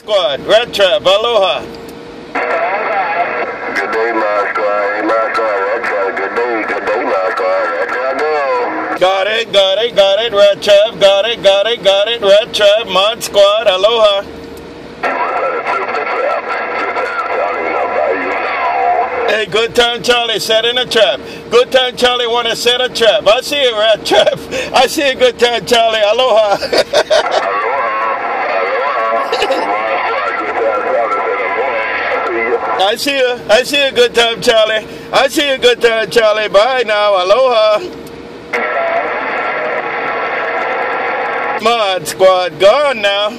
Squad, Rat Trap, aloha. Good day, my squad. Hey, my squad. Rat Trap. Good day. Good day, my squad. Rat Trap, go. Got it, got it, got it, Rat Trap, got it, got it, got it, Rat Trap, Mod Squad, aloha. Hey, good time Charley setting a trap. Good time Charley want to set a trap. I see a red trap. I see a good time Charley. Aloha. I see you. I see a good time Charley. I see a good time Charley. Bye now. Aloha. Mod squad gone now.